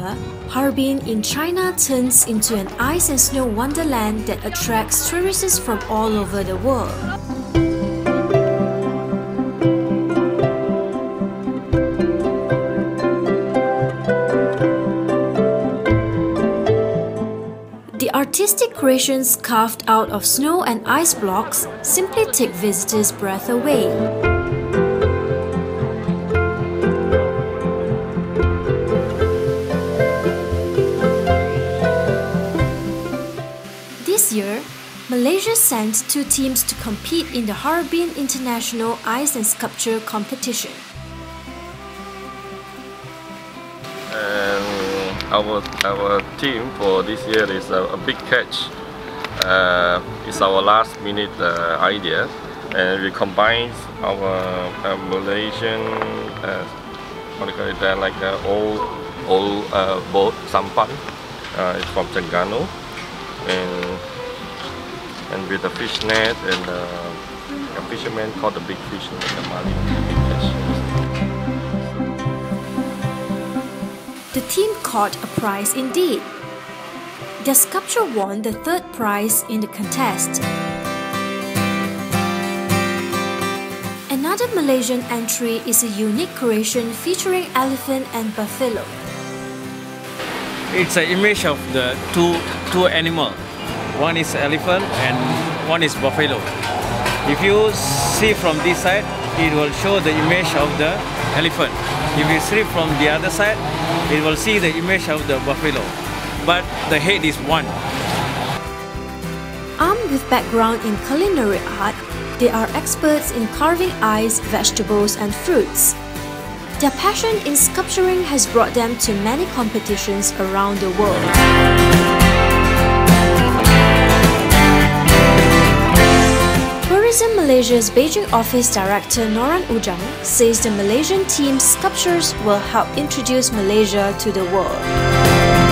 Harbin in China turns into an ice and snow wonderland that attracts tourists from all over the world. The artistic creations carved out of snow and ice blocks simply take visitors' breath away. Year, Malaysia sent two teams to compete in the Harbin International Ice and Sculpture Competition. Our our team for this year is a, a big catch. Uh, it's our last minute uh, idea, and we combine our uh, Malaysian uh, what do you call it? Uh, like uh, old old uh, boat sampan. Uh, it's from Terengganu, and and with a fish net and uh, a fisherman caught a big fish in the Mali. The team caught a prize indeed. Their sculpture won the third prize in the contest. Another Malaysian entry is a unique creation featuring elephant and buffalo. It's an image of the two two animal. One is elephant and one is buffalo. If you see from this side, it will show the image of the elephant. If you see from the other side, it will see the image of the buffalo. But the head is one. Armed with background in culinary art, they are experts in carving ice, vegetables, and fruits. Their passion in sculpturing has brought them to many competitions around the world. Tourism Malaysia's Beijing office director Noran Ujang says the Malaysian team's sculptures will help introduce Malaysia to the world.